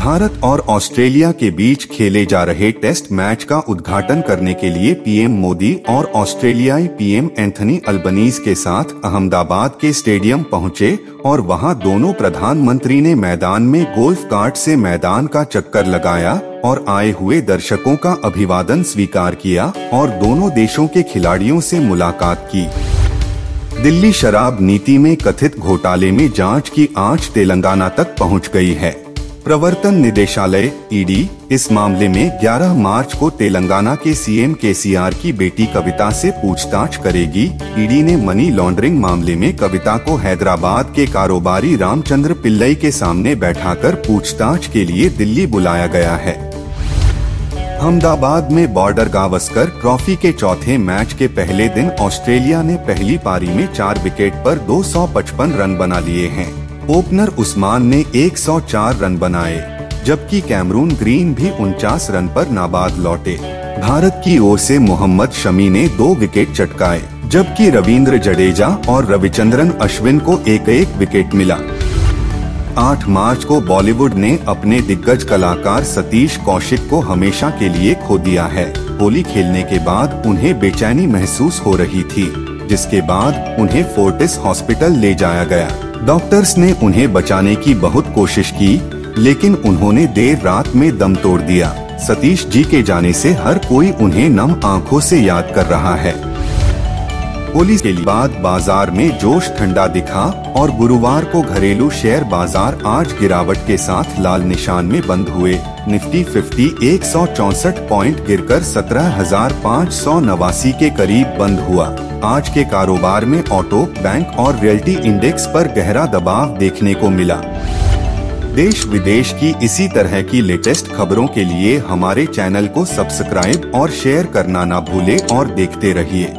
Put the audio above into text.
भारत और ऑस्ट्रेलिया के बीच खेले जा रहे टेस्ट मैच का उद्घाटन करने के लिए पीएम मोदी और ऑस्ट्रेलियाई पीएम एंथनी अल्बनीज के साथ अहमदाबाद के स्टेडियम पहुँचे और वहाँ दोनों प्रधानमंत्री ने मैदान में गोल्फ कार्ट से मैदान का चक्कर लगाया और आए हुए दर्शकों का अभिवादन स्वीकार किया और दोनों देशों के खिलाड़ियों से मुलाकात की। दिल्ली शराब नीति में कथित घोटाले में जाँच की आँच तेलंगाना तक पहुँच गई है। प्रवर्तन निदेशालय ईडी इस मामले में 11 मार्च को तेलंगाना के सीएम केसीआर की बेटी कविता से पूछताछ करेगी। ईडी ने मनी लॉन्ड्रिंग मामले में कविता को हैदराबाद के कारोबारी रामचंद्र पिल्लई के सामने बैठाकर पूछताछ के लिए दिल्ली बुलाया गया है। अहमदाबाद में बॉर्डर गावस्कर ट्रॉफी के चौथे मैच के पहले दिन ऑस्ट्रेलिया ने पहली पारी में चार विकेट पर 255 रन बना लिए हैं। ओपनर उस्मान ने 104 रन बनाए, जबकि कैमरून ग्रीन भी उनचास रन पर नाबाद लौटे। भारत की ओर से मोहम्मद शमी ने दो विकेट चटकाए, जबकि रविंद्र जडेजा और रविचंद्रन अश्विन को एक एक विकेट मिला। 8 मार्च को बॉलीवुड ने अपने दिग्गज कलाकार सतीश कौशिक को हमेशा के लिए खो दिया है। होली खेलने के बाद उन्हें बेचैनी महसूस हो रही थी, जिसके बाद उन्हें फोर्टिस हॉस्पिटल ले जाया गया। डॉक्टर्स ने उन्हें बचाने की बहुत कोशिश की, लेकिन उन्होंने देर रात में दम तोड़ दिया। सतीश जी के जाने से हर कोई उन्हें नम आँखों से याद कर रहा है। पुलिस के बाद बाज़ार में जोश ठंडा दिखा और गुरुवार को घरेलू शेयर बाज़ार आज गिरावट के साथ लाल निशान में बंद हुए। निफ्टी 50 एक सौ चौसठ पॉइंट गिरकर सत्रह हज़ार पाँच सौ नवासी के करीब बंद हुआ। आज के कारोबार में ऑटो, बैंक और रियल्टी इंडेक्स पर गहरा दबाव देखने को मिला। देश विदेश की इसी तरह की लेटेस्ट खबरों के लिए हमारे चैनल को सब्सक्राइब और शेयर करना ना भूले और देखते रहिए।